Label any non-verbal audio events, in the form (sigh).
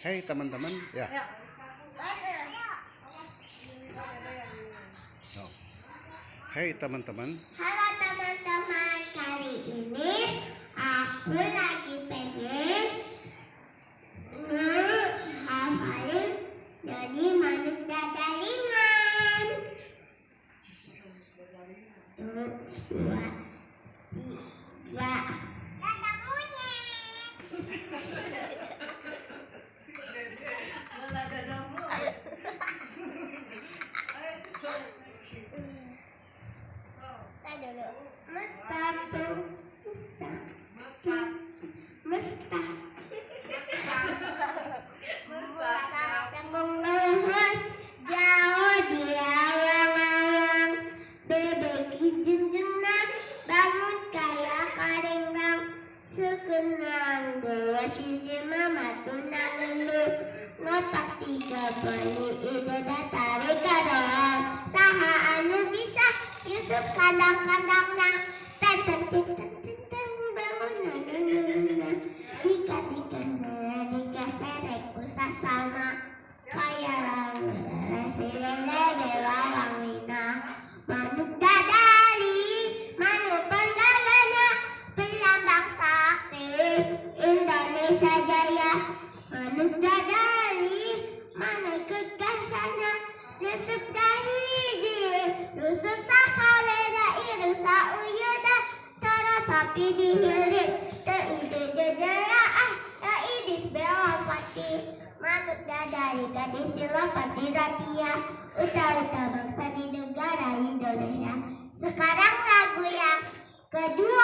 Hei teman-teman, ya. Oh. Hei teman-teman, Halo teman-teman, kali ini aku lagi pengen menghafalin dari manusia dalingan. Dua, dua, tiga. Ada monyet. (laughs) Mustaqim. Mustaqim. Mustaqim. Mustaqim menguhur jauh di alang-alang. Bebek junjungan bangun kayak karengang. Sekenang gua si mama tunang lu. Ngotak tiga bali ide datare kadang-kadang ten ten ten ten bangun dika na dika serek usah sama Kaya lang silele bewalang wina Manuk dadali manuk pendagana Pelambang sakti Indonesia jaya. Manuk dadali Tara papi dihilir Teide jejaya ah Taidis bela pati Manut dadari gadis sila pati ratia Uta-uta bangsa di negara Indonesia. Sekarang lagu yang kedua